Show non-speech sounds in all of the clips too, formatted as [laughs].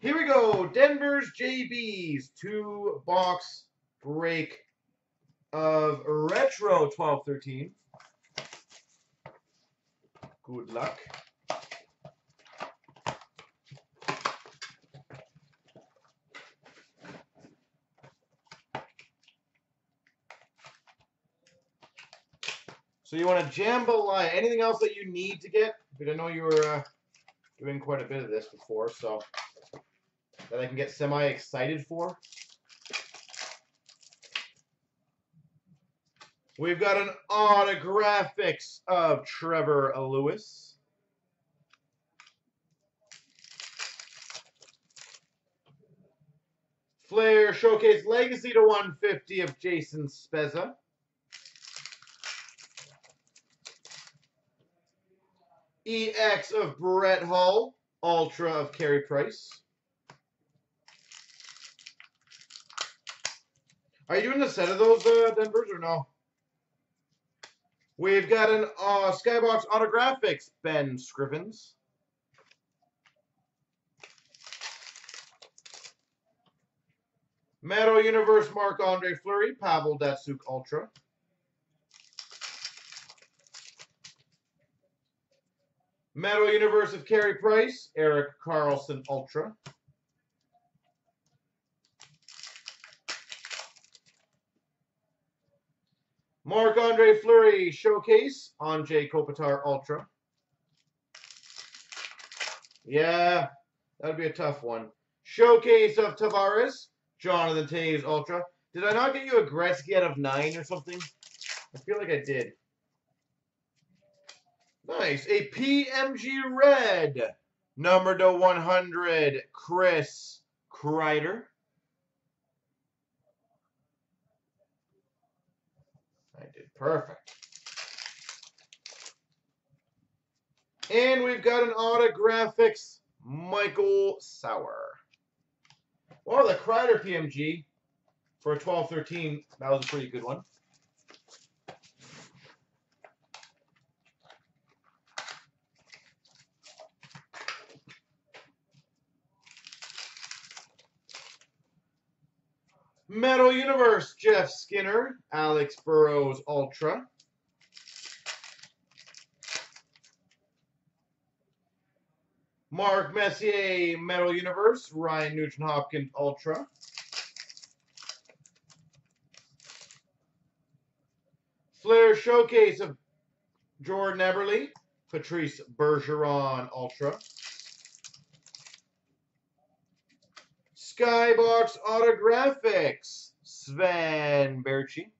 Here we go. Denver's JB's two box break of Retro 1213. Good luck. So you want a jambalaya? Anything else that you need to get? Because I know you were uh, doing quite a bit of this before, so that I can get semi excited for. We've got an autographics of Trevor Lewis. Flair Showcase Legacy to 150 of Jason Spezza. EX of Brett Hull. Ultra of Carey Price. Are you doing a set of those, uh, Denvers, or no? We've got an uh, Skybox Autographics, Ben Scrivens. Metal Universe Marc-Andre Fleury, Pavel Datsyuk Ultra. Metal Universe of Carey Price, Erik Karlsson Ultra. Marc-Andre Fleury Showcase, Anze Kopitar Ultra. Yeah, that'd be a tough one. Showcase of Tavares, Jonathan Toews Ultra. Did I not get you a Gretzky out of 9 or something? I feel like I did. Nice. A PMG Red, number to 100, Chris Kreider. I did perfect. And we've got an autographics Michael Sauer. Well, the Kreider PMG for a 12-13, that was a pretty good one. Metal Universe, Jeff Skinner, Alex Burrows Ultra. Mark Messier, Metal Universe, Ryan Nugent Hopkins Ultra. Flair Showcase of Jordan Eberle, Patrice Bergeron Ultra. Skybox Autographics, Sven Baertschi.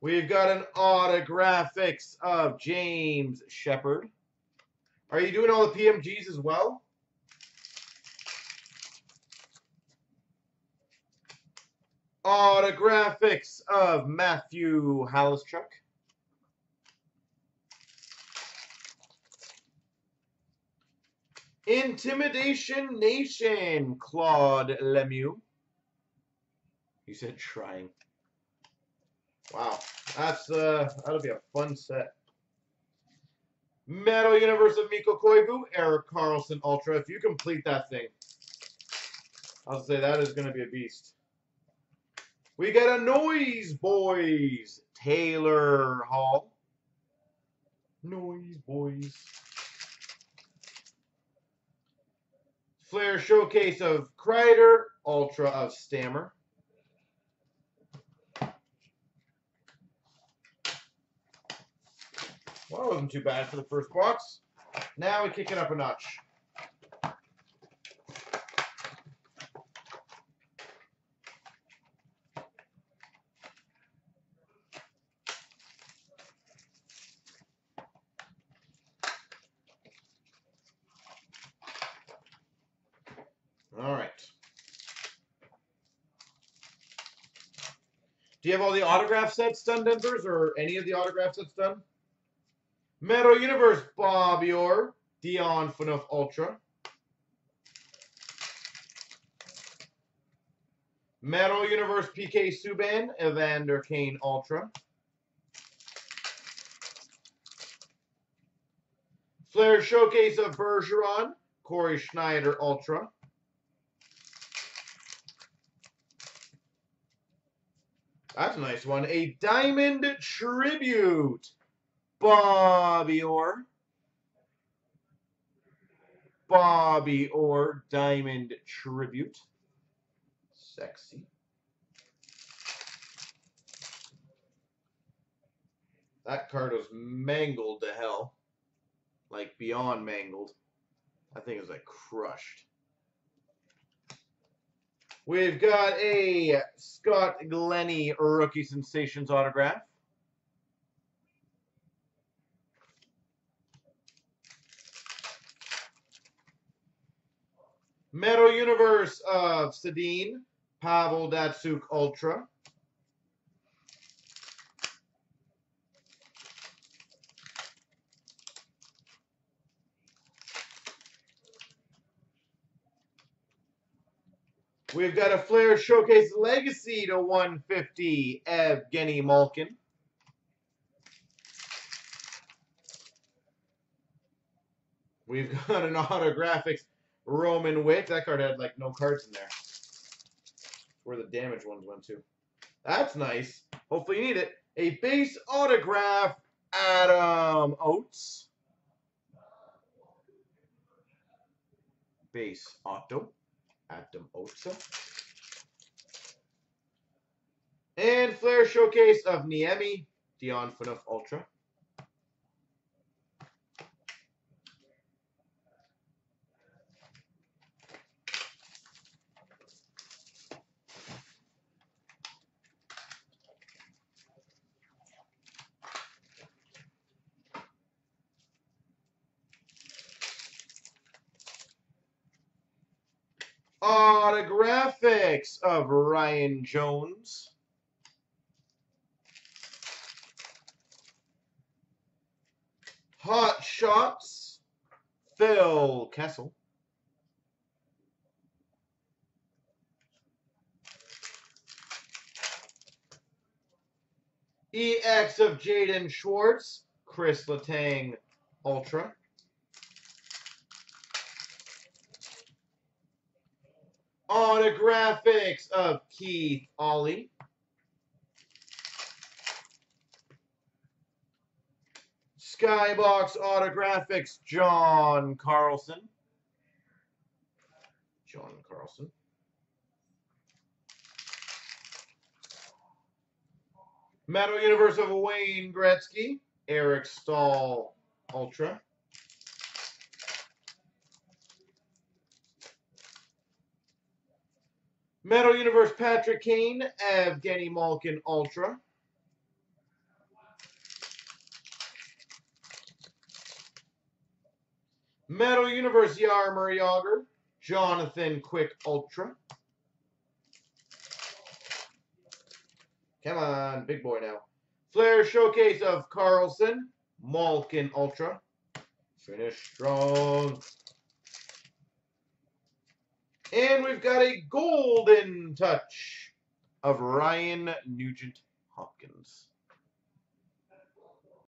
We've got an autographics of James Sheppard. Are you doing all the PMGs as well? Autographics of Matthew Halischuk. Intimidation Nation, Claude Lemieux. He said trying. Wow, that's uh, that'll be a fun set. Metal Universe of Mikko Koivu, Erik Karlsson Ultra. If you complete that thing, I'll say that is going to be a beast. We got a Noise Boys, Taylor Hall. Noise Boys. Flair Showcase of Kreider, Ultra of Stammer. Well, that wasn't too bad for the first box. Now we kick it up a notch. Do you have all the autograph sets done, Denvers, or any of the autograph sets done? Metal Universe, Bobby Orr, Dion Phaneuf Ultra. Metal Universe PK Subban, Evander Kane Ultra. Flair Showcase of Bergeron, Cory Schneider Ultra. That's a nice one. A Diamond Tribute, Bobby Orr. Bobby Orr Diamond Tribute. Sexy. That card was mangled to hell. Like beyond mangled. I think it was like crushed. We've got a Scott Glennie Rookie Sensations autograph. Metal Universe of Sedin, Pavel Datsyuk Ultra. We've got a Flair Showcase Legacy to 150, Evgeny Malkin. We've got an [laughs] autographics Roman Wick. That card had like no cards in there. Where the damaged ones went to. That's nice. Hopefully you need it. A base autograph, Adam Oates. Base auto, Adam Oates. And Flair Showcase of Niemi, Dion Phaneuf Ultra. Autographics of Ryan Jones. Hot Shots, Phil Kessel. EX of Jaden Schwartz, Chris Letang Ultra. Autographics of Keith Aulie. Skybox Autographics, John Carlson. John Carlson. Metal Universe of Wayne Gretzky, Eric Staal Ultra. Metal Universe Patrick Kane, Evgeny Malkin Ultra. Metal Universe Jaromir Jagr, Jonathan Quick Ultra. Come on, big boy now. Flair Showcase of Carlson, Malkin Ultra. Finish strong. And we've got a golden touch of Ryan Nugent Hopkins.